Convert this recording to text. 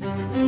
Bye.